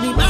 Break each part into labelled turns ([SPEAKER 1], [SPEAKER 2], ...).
[SPEAKER 1] Money.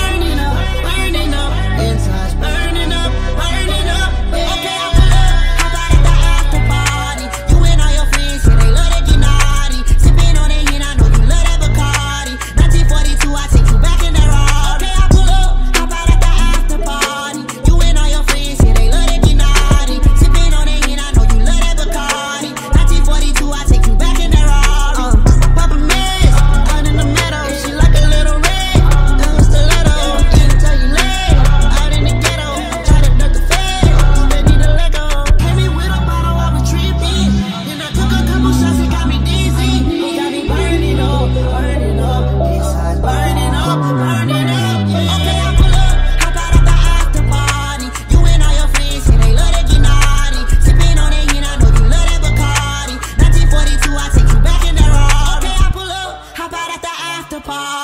[SPEAKER 1] apart.